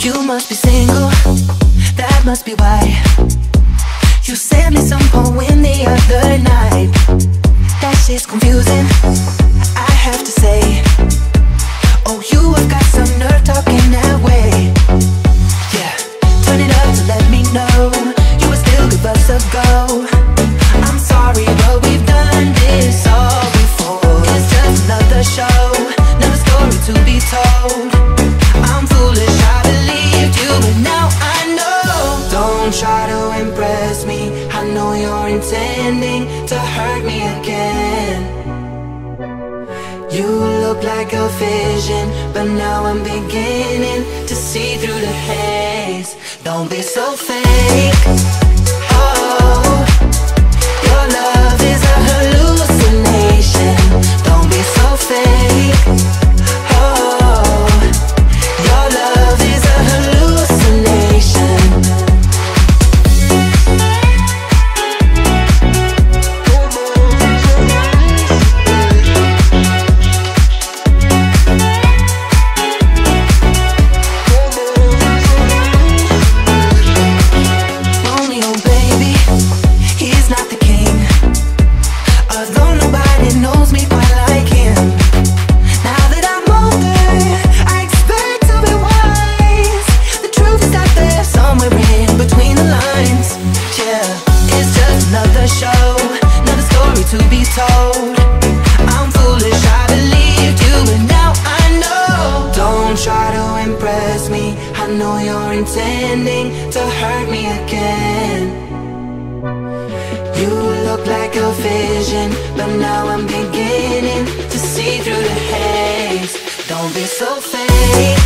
You must be single, that must be why. You sent me some poem the other night. That shit's confusing, I have to say. Oh, you have got some nerve talking that way. Yeah, turn it up to let me know. You would still give us a go. I'm sorry, but we've done this all before. It's just another show, another story to be told try to impress me. I know you're intending to hurt me again. You look like a vision But now I'm beginning to see through the haze. Don't be so fake. Oh, your love in between the lines. Yeah, it's just another show, another story to be told. I'm foolish, I believed you, now I know. Don't try to impress me. I know you're intending to hurt me again. You look like a vision, but now I'm beginning to see through the haze. Don't be so fake.